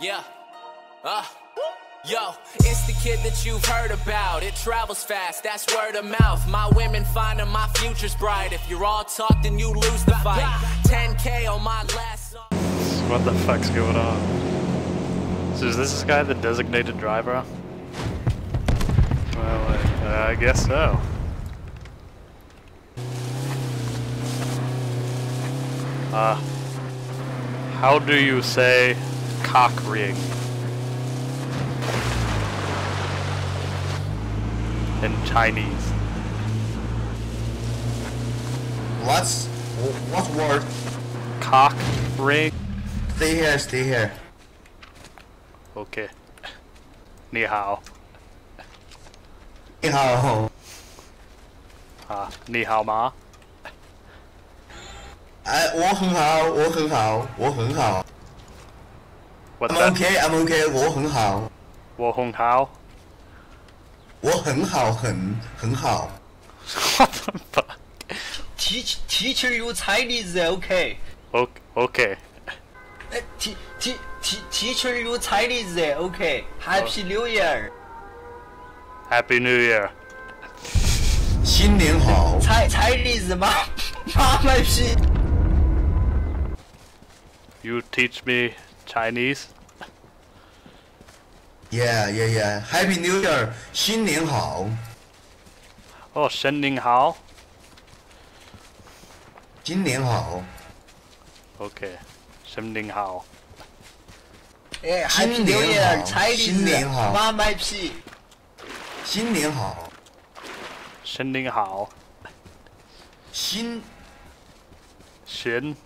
Yeah. Uh. Yo, it's the kid that you've heard about. It travels fast, that's word of mouth. My women finding my future's bright. If you're all talk, then you lose the fight. 10K on my last song. What the fuck's going on? So is this guy the designated driver? Well, I, I guess so. Uh, how do you say cock ring? In Chinese. What's what word? Cock ring? Stay here, stay here. Okay. 你好.你好，啊，你好吗？哎，我很好，我很好，我很好。 I'm okay, I'm okay，我很好，我很好。我很好，很很好。What the fuck? Teach teacher you Chinese okay? Okay. okay. Uh, te, te, te, teacher you Chinese okay? Happy New Year. Happy New Year. 新年好 Chinese 妈妈卖批。You teach me Chinese? Yeah, yeah, yeah. Happy New Year，新年好，Oh, 新年好.新年好，Okay. 新年好.哎，Happy New Year 好新年好妈卖批。新年好，新年好.新新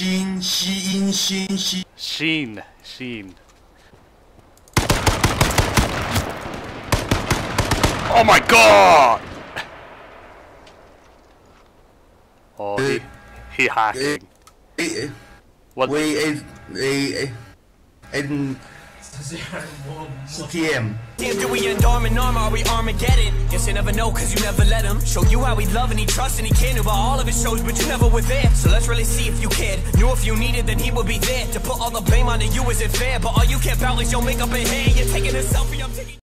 Sheen, Sheen, Sheen, Sheen. Sheen, Sheen. Oh my god! Oh, eh. he, he hacking. Eh. Eh, what? We is the... CTM. Damn, do we end arm in arm? Are we Armageddon? Yes, you never know, cause you never let him. Show you how he love and he trusts and he cared about all of his shows, but you never were there. So let's really see if you cared. Knew if you needed, then he would be there. To put all the blame onto you isn't fair, but all you care about is your makeup and hair. You're taking a selfie, I'm taking.